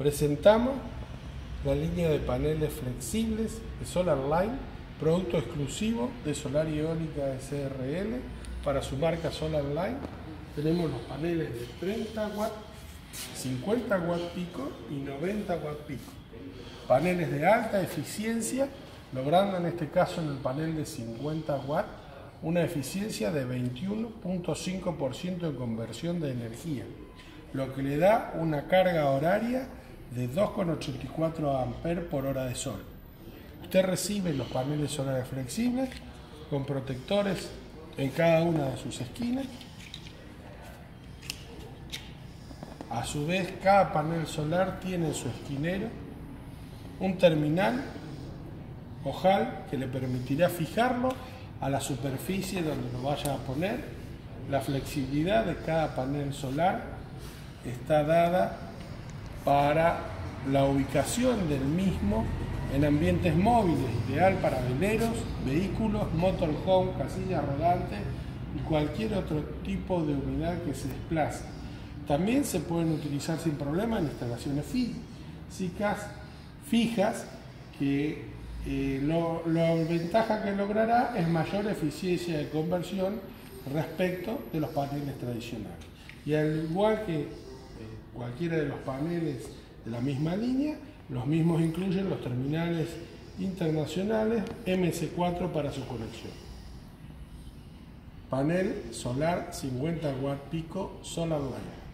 presentamos la línea de paneles flexibles de Solar Line, producto exclusivo de Solar Eólica SRL para su marca Solar Line. Tenemos los paneles de 30 watts, 50 watts pico y 90 watts pico. Paneles de alta eficiencia, logrando en este caso en el panel de 50 watts una eficiencia de 21.5% en conversión de energía, lo que le da una carga horaria de 2,84 amperes por hora de sol. Usted recibe los paneles solares flexibles con protectores en cada una de sus esquinas. A su vez, cada panel solar tiene su esquinero un terminal ojal que le permitirá fijarlo a la superficie donde lo vaya a poner. La flexibilidad de cada panel solar está dada para la ubicación del mismo en ambientes móviles, ideal para veleros, vehículos, motorhome, casillas rodantes y cualquier otro tipo de unidad que se desplace. También se pueden utilizar sin problema en instalaciones físicas fijas que eh, la ventaja que logrará es mayor eficiencia de conversión respecto de los paneles tradicionales. Y al igual que cualquiera de los paneles de la misma línea, los mismos incluyen los terminales internacionales MS4 para su conexión. Panel solar 50 watt pico Solar Line.